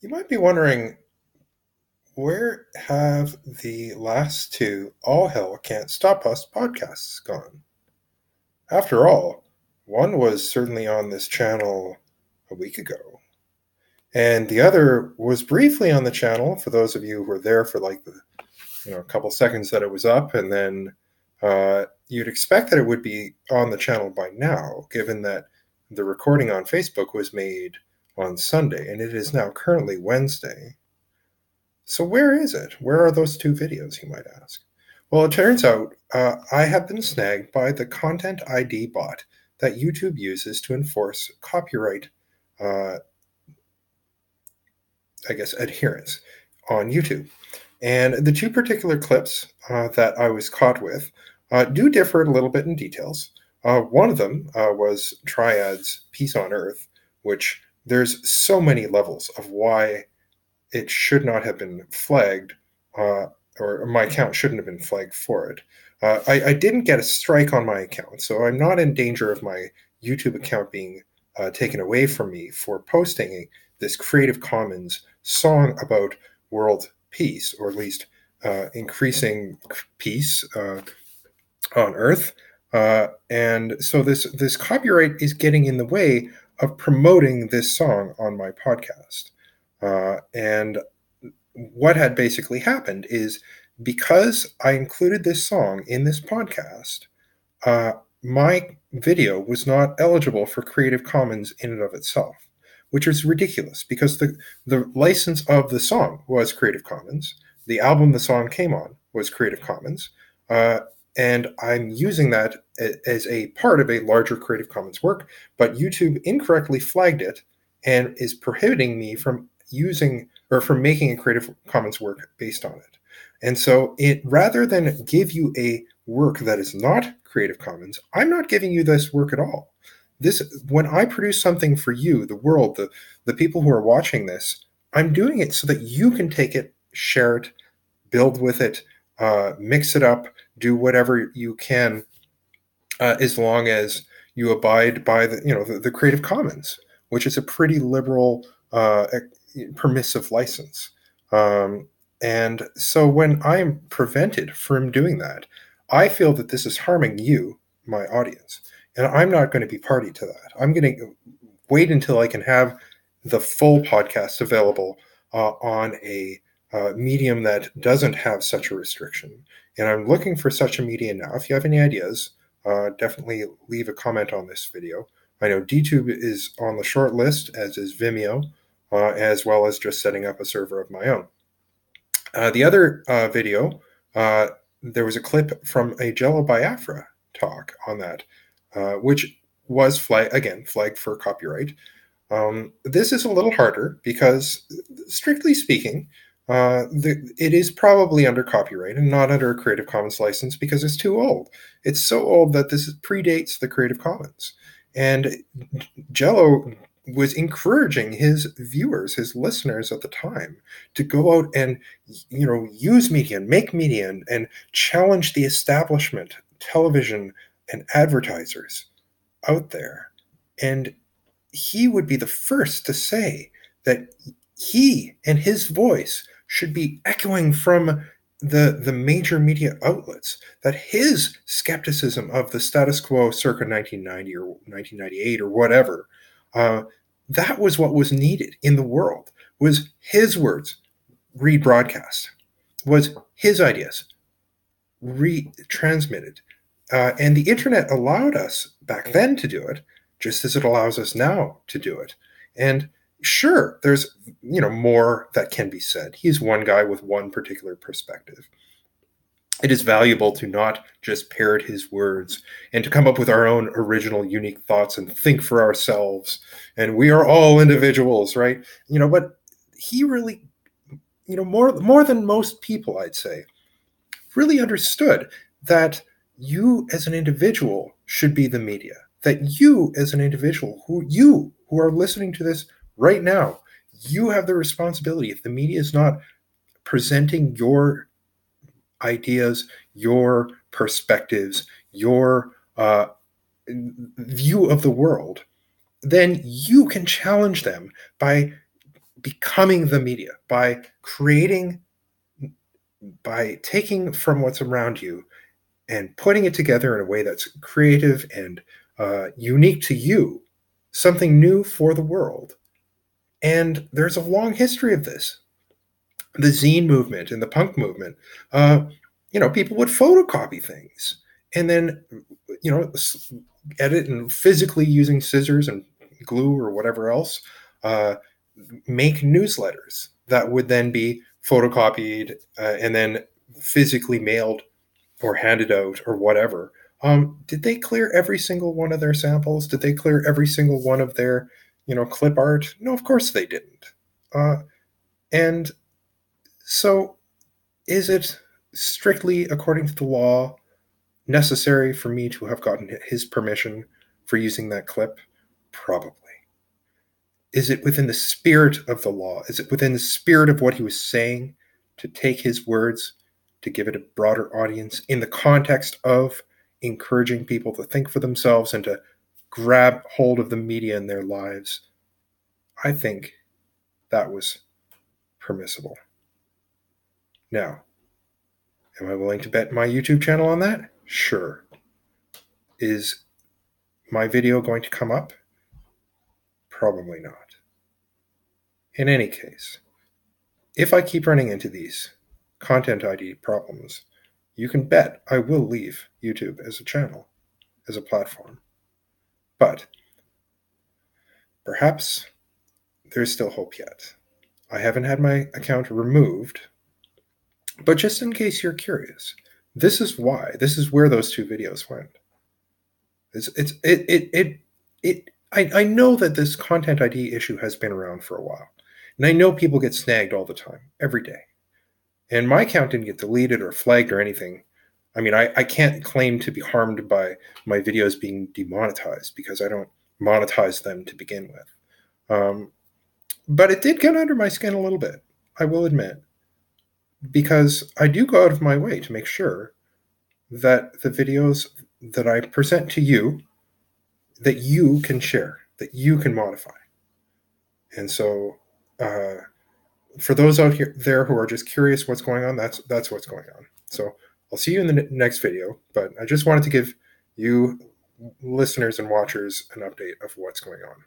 You might be wondering where have the last two All Hell Can't Stop Us podcasts gone? After all, one was certainly on this channel a week ago, and the other was briefly on the channel for those of you who were there for like the you know a couple seconds that it was up, and then uh, you'd expect that it would be on the channel by now, given that the recording on Facebook was made on Sunday, and it is now currently Wednesday. So, where is it? Where are those two videos, you might ask? Well, it turns out uh, I have been snagged by the Content ID bot that YouTube uses to enforce copyright, uh, I guess, adherence on YouTube. And the two particular clips uh, that I was caught with uh, do differ a little bit in details. Uh, one of them uh, was Triad's Peace on Earth, which there's so many levels of why it should not have been flagged, uh, or my account shouldn't have been flagged for it. Uh, I, I, didn't get a strike on my account, so I'm not in danger of my YouTube account being uh, taken away from me for posting this Creative Commons song about world peace, or at least uh, increasing peace uh, on Earth. Uh, and so this this copyright is getting in the way of promoting this song on my podcast. Uh, and what had basically happened is because I included this song in this podcast, uh, my video was not eligible for Creative Commons in and of itself, which is ridiculous because the, the license of the song was Creative Commons. The album the song came on was Creative Commons. Uh, and I'm using that as a part of a larger Creative Commons work, but YouTube incorrectly flagged it and is prohibiting me from using or from making a Creative Commons work based on it. And so it rather than give you a work that is not Creative Commons, I'm not giving you this work at all. This when I produce something for you, the world, the the people who are watching this, I'm doing it so that you can take it, share it, build with it, uh, mix it up, do whatever you can, uh, as long as you abide by the you know the, the Creative Commons, which is a pretty liberal uh, permissive license. Um, and so when I am prevented from doing that, I feel that this is harming you, my audience. And I'm not going to be party to that. I'm going to wait until I can have the full podcast available uh, on a uh, medium that doesn't have such a restriction. And I'm looking for such a medium now. If you have any ideas, uh, definitely leave a comment on this video. I know DTube is on the short list, as is Vimeo uh, as well as just setting up a server of my own. Uh, the other uh, video, uh, there was a clip from a Jello Biafra talk on that, uh, which was flag again flagged for copyright. Um, this is a little harder because, strictly speaking, uh, the, it is probably under copyright and not under a Creative Commons license because it's too old. It's so old that this predates the Creative Commons. And Jello was encouraging his viewers, his listeners at the time, to go out and you know use media and make media and, and challenge the establishment, television and advertisers out there. And he would be the first to say that he and his voice should be echoing from the the major media outlets that his skepticism of the status quo circa 1990 or 1998 or whatever uh, that was what was needed in the world was his words rebroadcast was his ideas retransmitted. Uh, and the internet allowed us back then to do it just as it allows us now to do it. And sure there's you know more that can be said. He's one guy with one particular perspective. It is valuable to not just parrot his words and to come up with our own original unique thoughts and think for ourselves. And we are all individuals right? You know but he really you know more more than most people i'd say really understood that you as an individual should be the media that you as an individual who you who are listening to this right now you have the responsibility if the media is not presenting your ideas, your perspectives, your uh, view of the world, then you can challenge them by becoming the media, by creating, by taking from what's around you and putting it together in a way that's creative and uh, unique to you, something new for the world. And there's a long history of this. The zine movement and the punk movement, uh, you know, people would photocopy things and then, you know, edit and physically using scissors and glue or whatever else, uh, make newsletters that would then be photocopied uh, and then physically mailed or handed out or whatever. Um, did they clear every single one of their samples? Did they clear every single one of their, you know, clip art? No, of course they didn't. Uh, and so, is it strictly according to the law necessary for me to have gotten his permission for using that clip? Probably. Is it within the spirit of the law? Is it within the spirit of what he was saying to take his words to give it a broader audience in the context of encouraging people to think for themselves and to grab hold of the media in their lives? I think that was permissible. Now, am I willing to bet my YouTube channel on that? Sure. Is my video going to come up? Probably not. In any case, if I keep running into these content ID problems, you can bet I will leave YouTube as a channel, as a platform. But perhaps there's still hope yet. I haven't had my account removed, but just in case you're curious, this is why. This is where those two videos went. It's, it's it it it it I, I know that this content ID issue has been around for a while. And I know people get snagged all the time, every day. And my account didn't get deleted or flagged or anything. I mean, I, I can't claim to be harmed by my videos being demonetized because I don't monetize them to begin with. Um, but it did get under my skin a little bit, I will admit, because I do go out of my way to make sure that the videos that I present to you that you can share, that you can modify. And so, uh, for those out here there who are just curious what's going on, that's that's what's going on. So I'll see you in the next video. But I just wanted to give you listeners and watchers an update of what's going on.